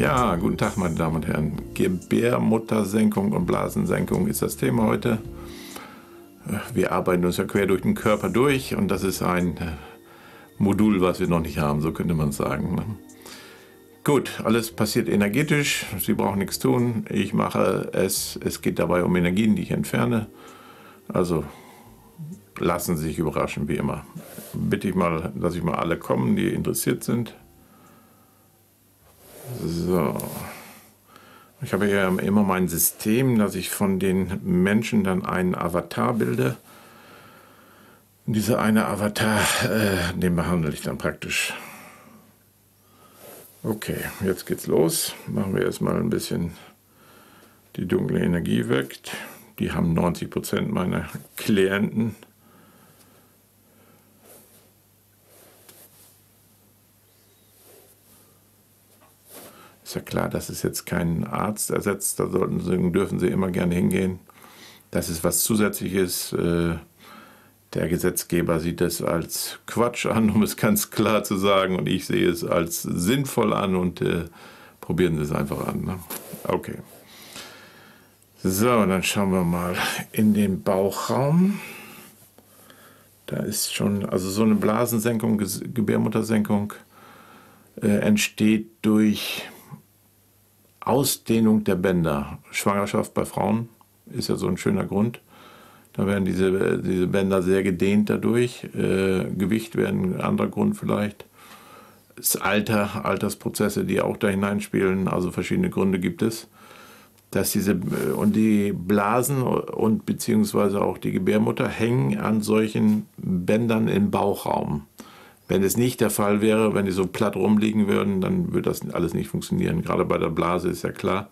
Ja, guten Tag, meine Damen und Herren. Gebärmuttersenkung und Blasensenkung ist das Thema heute. Wir arbeiten uns ja quer durch den Körper durch und das ist ein äh, Modul, was wir noch nicht haben, so könnte man sagen. Ne? Gut, alles passiert energetisch. Sie brauchen nichts tun. Ich mache es. Es geht dabei um Energien, die ich entferne. Also lassen Sie sich überraschen, wie immer. Bitte ich mal, dass ich mal alle kommen, die interessiert sind. So. Ich habe ja immer mein System, dass ich von den Menschen dann einen Avatar bilde. Und dieser eine Avatar, äh, den behandle ich dann praktisch. Okay, jetzt geht's los. Machen wir erstmal ein bisschen die dunkle Energie weg. Die haben 90% meiner Klienten. Ist ja klar, dass es jetzt keinen Arzt ersetzt, da sollten Sie, dürfen Sie immer gerne hingehen. Das ist was Zusätzliches. Äh, der Gesetzgeber sieht es als Quatsch an, um es ganz klar zu sagen, und ich sehe es als sinnvoll an und äh, probieren Sie es einfach an. Ne? Okay. So, dann schauen wir mal in den Bauchraum. Da ist schon, also so eine Blasensenkung, Gebärmuttersenkung äh, entsteht durch Ausdehnung der Bänder. Schwangerschaft bei Frauen ist ja so ein schöner Grund. Da werden diese, diese Bänder sehr gedehnt dadurch. Äh, Gewicht wäre ein anderer Grund vielleicht. Das Alter, Altersprozesse, die auch da hineinspielen, also verschiedene Gründe gibt es. Dass diese, und die Blasen und beziehungsweise auch die Gebärmutter hängen an solchen Bändern im Bauchraum. Wenn es nicht der Fall wäre, wenn die so platt rumliegen würden, dann würde das alles nicht funktionieren. Gerade bei der Blase ist ja klar.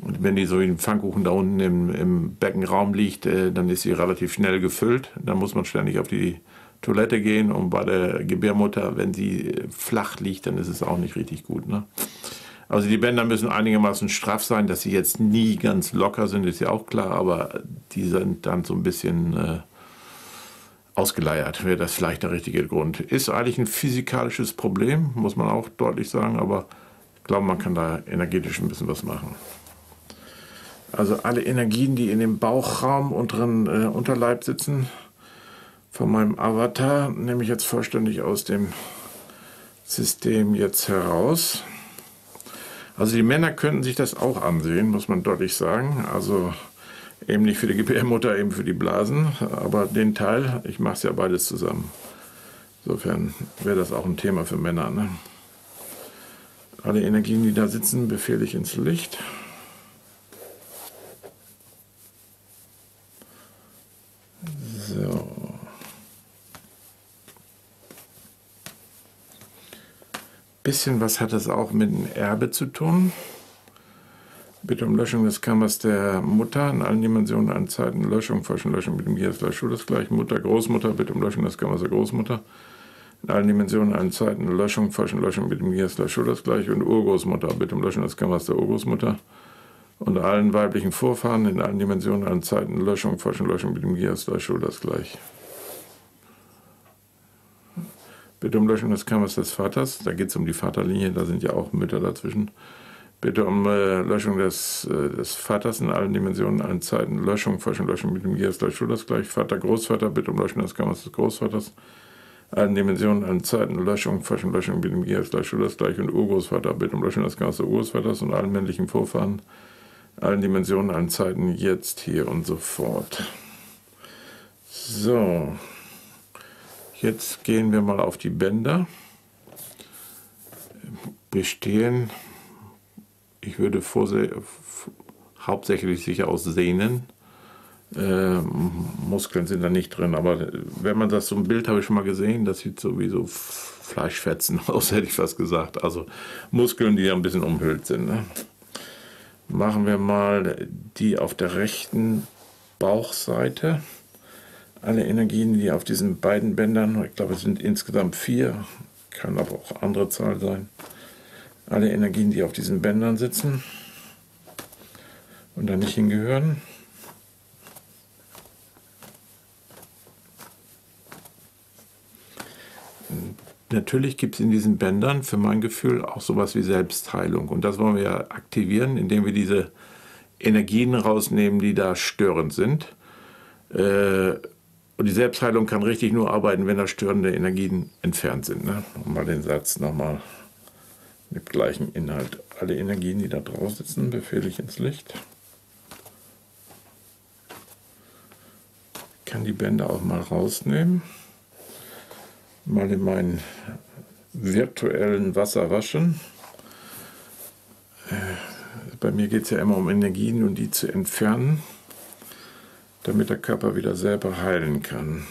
Und wenn die so wie ein Pfannkuchen da unten im, im Beckenraum liegt, äh, dann ist sie relativ schnell gefüllt. Dann muss man ständig auf die Toilette gehen. Und bei der Gebärmutter, wenn sie flach liegt, dann ist es auch nicht richtig gut. Ne? Also die Bänder müssen einigermaßen straff sein, dass sie jetzt nie ganz locker sind, ist ja auch klar, aber die sind dann so ein bisschen äh, ausgeleiert, wäre das vielleicht der richtige Grund. Ist eigentlich ein physikalisches Problem, muss man auch deutlich sagen, aber ich glaube, man kann da energetisch ein bisschen was machen. Also alle Energien, die in dem Bauchraum unteren äh, Unterleib sitzen, von meinem Avatar, nehme ich jetzt vollständig aus dem System jetzt heraus. Also die Männer könnten sich das auch ansehen, muss man deutlich sagen. Also Eben nicht für die Gebärmutter, eben für die Blasen. Aber den Teil, ich mache es ja beides zusammen. Insofern wäre das auch ein Thema für Männer. Ne? Alle Energien, die da sitzen, befehle ich ins Licht. So. Bisschen was hat das auch mit dem Erbe zu tun. Bitte um Löschung des Kammers der Mutter in allen Dimensionen, allen Zeiten, Löschung, Forschung, Löschung mit dem gleich das gleich. Mutter, Großmutter, bitte um Löschung des Kammers der Großmutter. In allen Dimensionen, allen Zeiten, Löschung, Forschung, Löschung mit dem gleich das gleich. Und Urgroßmutter, bitte um Löschung des Kammers der Urgroßmutter. Und allen weiblichen Vorfahren in allen Dimensionen, allen Zeiten, Löschung, Forschung, Löschung mit dem gleich das gleich. Bitte um Löschung des Kammers des Vaters. Da geht es um die Vaterlinie, da sind ja auch Mütter dazwischen. Bitte um äh, Löschung des, äh, des Vaters in allen Dimensionen, allen Zeiten. Löschung, Forschung, Löschung mit dem Giers gleich Schulters gleich. Vater, Großvater, bitte um Löschung des Kammers des Großvaters. Allen Dimensionen, allen Zeiten. Löschung, Forschung, Löschung mit dem Giers gleich Schulters gleich. Und Urgroßvater, bitte um Löschung des Kammers des Urgroßvaters und allen männlichen Vorfahren. Allen Dimensionen, allen Zeiten, jetzt, hier und so fort. So. Jetzt gehen wir mal auf die Bänder. Bestehen ich würde hauptsächlich sicher aus Sehnen. Äh, Muskeln sind da nicht drin, aber wenn man das so ein Bild habe ich schon mal gesehen, das sieht so wie so Fleischfetzen aus, hätte ich fast gesagt. Also Muskeln, die ja ein bisschen umhüllt sind. Ne? Machen wir mal die auf der rechten Bauchseite. Alle Energien, die auf diesen beiden Bändern, ich glaube es sind insgesamt vier, kann aber auch andere Zahl sein alle Energien, die auf diesen Bändern sitzen und da nicht hingehören. natürlich gibt es in diesen Bändern für mein Gefühl auch sowas wie Selbstheilung. Und das wollen wir ja aktivieren, indem wir diese Energien rausnehmen, die da störend sind. Äh, und die Selbstheilung kann richtig nur arbeiten, wenn da störende Energien entfernt sind. Ne? Mal den Satz nochmal mit gleichem Inhalt. Alle Energien, die da draußen sitzen, befehle ich ins Licht. Ich kann die Bänder auch mal rausnehmen. Mal in meinen virtuellen Wasser waschen. Äh, bei mir geht es ja immer um Energien und die zu entfernen damit der Körper wieder selber heilen kann.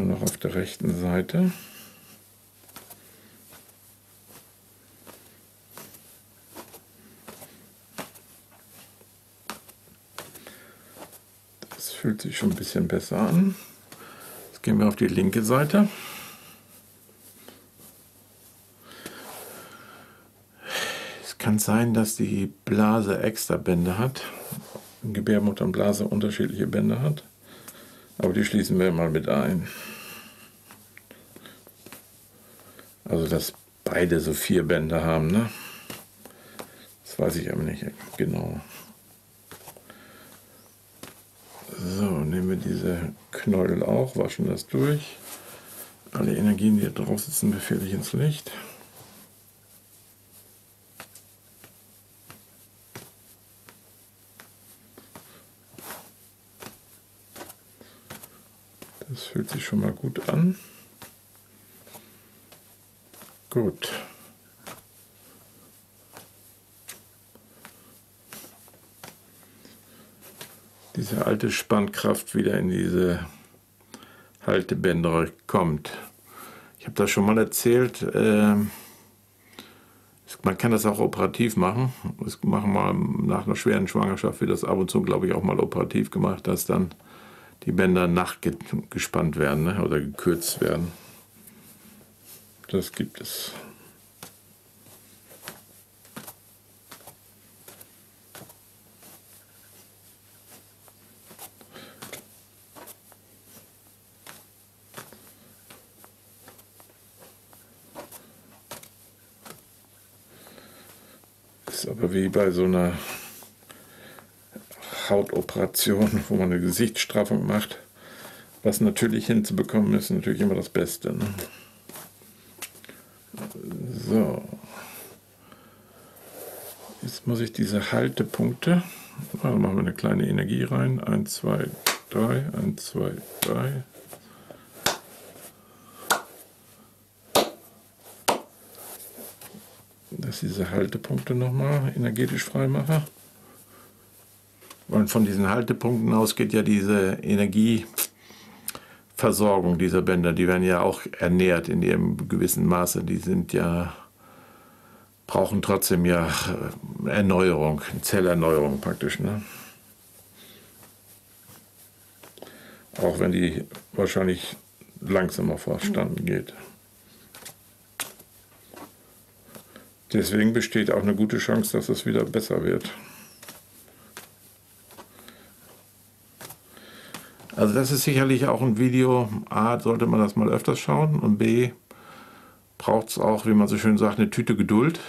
Immer noch auf der rechten Seite. Das fühlt sich schon ein bisschen besser an. Jetzt gehen wir auf die linke Seite. Es kann sein, dass die Blase extra Bände hat. Gebärmutter und Blase unterschiedliche Bände hat. Aber die schließen wir mal mit ein. Also, dass beide so vier Bänder haben, ne? Das weiß ich aber nicht genau. So, nehmen wir diese Knäuel auch, waschen das durch. Alle Energien, die hier drauf sitzen, befehle ich ins Licht. Das fühlt sich schon mal gut an. Gut. Diese alte Spannkraft wieder in diese Haltebänder kommt. Ich habe das schon mal erzählt. Äh, man kann das auch operativ machen. Das machen wir nach einer schweren Schwangerschaft wird das ab und zu, glaube ich, auch mal operativ gemacht, dass dann die Bänder nachgespannt werden ne, oder gekürzt werden. Das gibt es. Ist aber wie bei so einer Hautoperation, wo man eine Gesichtsstraffung macht. Was natürlich hinzubekommen ist, natürlich immer das Beste. Ne? So. Jetzt muss ich diese Haltepunkte, da machen wir eine kleine Energie rein. 1, 2, 3, 1, 2, 3. Dass diese Haltepunkte nochmal energetisch frei mache. Und von diesen Haltepunkten aus geht ja diese Energieversorgung dieser Bänder. Die werden ja auch ernährt in ihrem gewissen Maße. Die sind ja brauchen trotzdem ja äh, Erneuerung, Zellerneuerung praktisch. Ne? Auch wenn die wahrscheinlich langsamer verstanden geht. Deswegen besteht auch eine gute Chance, dass es wieder besser wird. Also das ist sicherlich auch ein Video, A, sollte man das mal öfters schauen und B, braucht es auch, wie man so schön sagt, eine Tüte Geduld,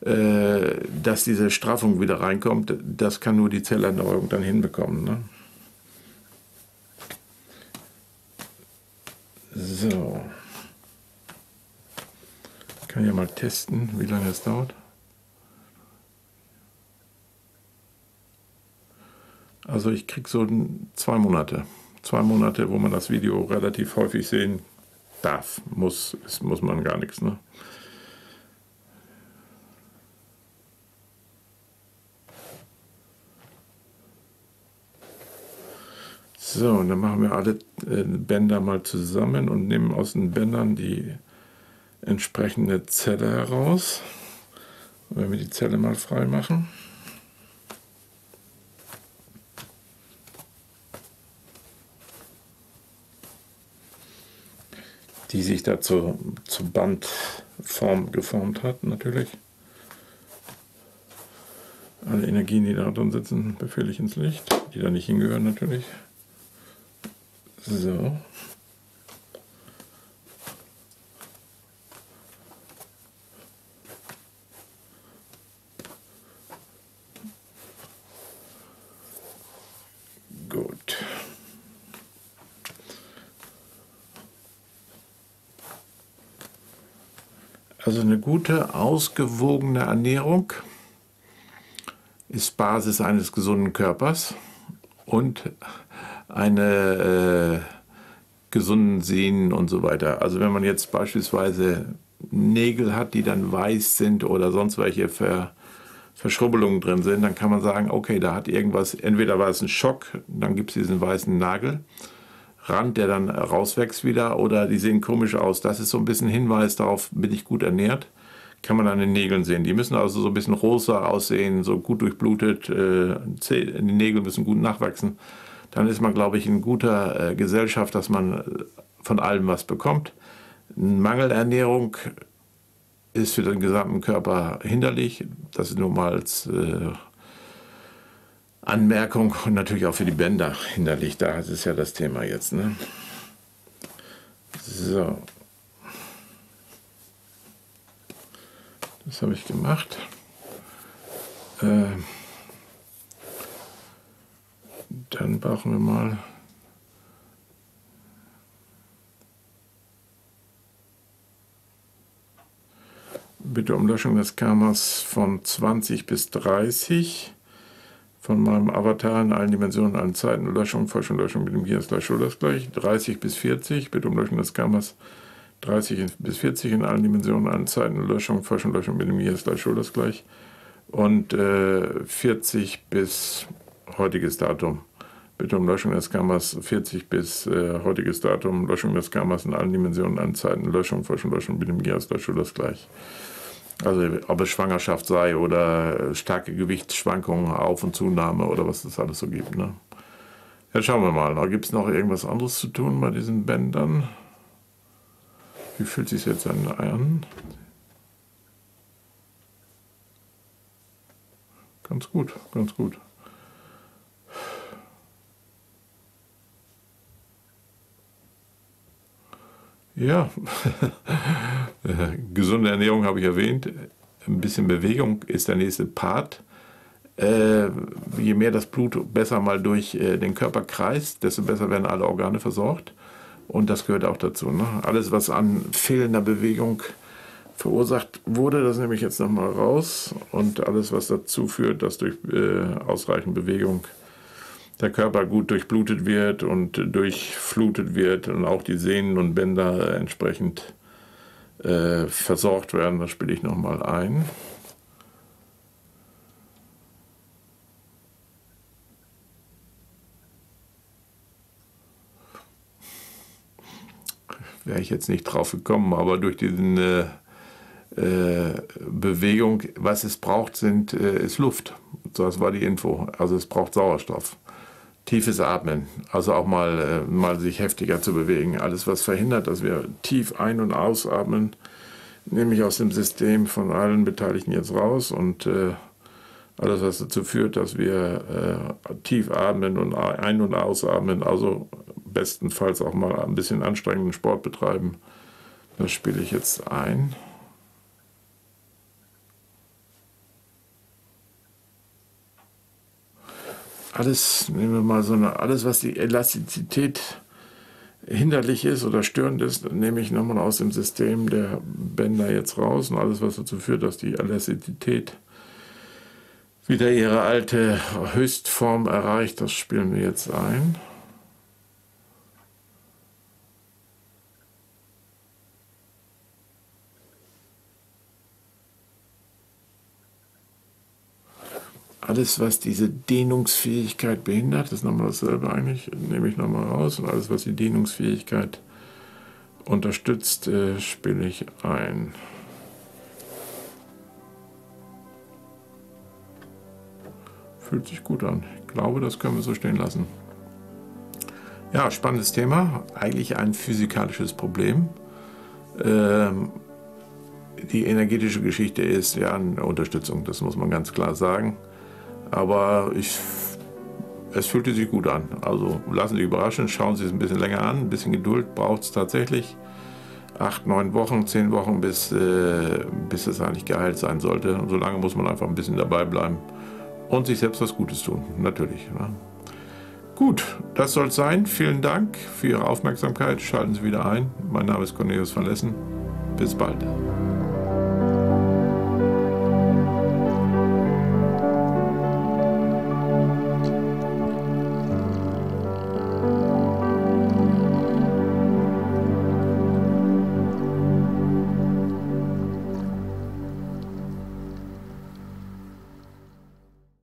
äh, dass diese Straffung wieder reinkommt. Das kann nur die Zellerneuerung dann hinbekommen. Ne? So. Ich kann ja mal testen, wie lange es dauert. Also ich kriege so zwei Monate. Zwei Monate, wo man das Video relativ häufig sehen darf. Muss, muss man gar nichts. Ne? So, und dann machen wir alle äh, Bänder mal zusammen und nehmen aus den Bändern die entsprechende Zelle heraus. wenn wir die Zelle mal frei machen. Die sich da zur, zur Bandform geformt hat, natürlich. Alle Energien, die da drin sitzen, befehle ich ins Licht, die da nicht hingehören natürlich. So. Gut. Also eine gute, ausgewogene Ernährung ist Basis eines gesunden Körpers und eine äh, gesunden Sehnen und so weiter. Also wenn man jetzt beispielsweise Nägel hat, die dann weiß sind oder sonst welche Ver Verschrubbelungen drin sind, dann kann man sagen, okay, da hat irgendwas, entweder war es ein Schock, dann gibt es diesen weißen Nagelrand, der dann rauswächst wieder, oder die sehen komisch aus. Das ist so ein bisschen Hinweis darauf, bin ich gut ernährt kann man an den Nägeln sehen. Die müssen also so ein bisschen rosa aussehen, so gut durchblutet, äh, die Nägel müssen gut nachwachsen. Dann ist man, glaube ich, in guter äh, Gesellschaft, dass man von allem was bekommt. Mangelernährung ist für den gesamten Körper hinderlich. Das ist nur mal als äh, Anmerkung und natürlich auch für die Bänder hinderlich. Da ist ja das Thema jetzt. Ne? So. Das habe ich gemacht. Äh, dann brauchen wir mal bitte um Löschung des Karmas von 20 bis 30 von meinem Avatar in allen Dimensionen, allen Zeiten, Löschung, Forschung, Löschung mit dem Hier ist gleich, das gleich, 30 bis 40, bitte um Löschung des Karmas 30 bis 40 in allen Dimensionen, allen Zeiten, Löschung, Forschung, Löschung mit dem Hier ist gleich, das gleich. Und äh, 40 bis heutiges Datum. Bitte um Löschung des Karmas 40 bis äh, heutiges Datum, Löschung des Karmas in allen Dimensionen, allen Zeiten, Löschung, Forschung, Löschung mit dem Hier ist gleich, das gleich. Also ob es Schwangerschaft sei oder starke Gewichtsschwankungen, Auf- und Zunahme oder was es alles so gibt. Ne? Ja, schauen wir mal. Gibt es noch irgendwas anderes zu tun bei diesen Bändern? Wie fühlt sich jetzt an? Ganz gut, ganz gut. Ja, gesunde Ernährung habe ich erwähnt. Ein bisschen Bewegung ist der nächste Part. Äh, je mehr das Blut besser mal durch äh, den Körper kreist, desto besser werden alle Organe versorgt. Und das gehört auch dazu. Ne? Alles, was an fehlender Bewegung verursacht wurde, das nehme ich jetzt nochmal raus. Und alles, was dazu führt, dass durch äh, ausreichend Bewegung der Körper gut durchblutet wird und durchflutet wird und auch die Sehnen und Bänder entsprechend äh, versorgt werden, das spiele ich nochmal ein. wäre ich jetzt nicht drauf gekommen, aber durch diese äh, äh, Bewegung, was es braucht, sind, äh, ist Luft. Das war die Info. Also es braucht Sauerstoff. Tiefes Atmen, also auch mal, äh, mal sich heftiger zu bewegen. Alles, was verhindert, dass wir tief ein- und ausatmen, nehme ich aus dem System von allen Beteiligten jetzt raus und äh, alles, was dazu führt, dass wir äh, tief atmen und ein- und ausatmen, also bestenfalls auch mal ein bisschen anstrengenden Sport betreiben. Das spiele ich jetzt ein. Alles, nehmen wir mal so eine, alles, was die Elastizität hinderlich ist oder störend ist, nehme ich nochmal aus dem System der Bänder jetzt raus und alles, was dazu führt, dass die Elastizität wieder ihre alte Höchstform erreicht, das spielen wir jetzt ein. Alles, was diese Dehnungsfähigkeit behindert, das ist nochmal dasselbe eigentlich, nehme ich nochmal raus. Und alles, was die Dehnungsfähigkeit unterstützt, äh, spiele ich ein. Fühlt sich gut an. Ich glaube, das können wir so stehen lassen. Ja, spannendes Thema. Eigentlich ein physikalisches Problem. Ähm, die energetische Geschichte ist ja eine Unterstützung, das muss man ganz klar sagen. Aber ich, es fühlte sich gut an. Also lassen Sie überraschen, schauen Sie es ein bisschen länger an. Ein bisschen Geduld braucht es tatsächlich. Acht, neun Wochen, zehn Wochen, bis, äh, bis es eigentlich geheilt sein sollte. Und so lange muss man einfach ein bisschen dabei bleiben und sich selbst was Gutes tun, natürlich. Ne? Gut, das soll es sein. Vielen Dank für Ihre Aufmerksamkeit. Schalten Sie wieder ein. Mein Name ist Cornelius van Lessen. Bis bald.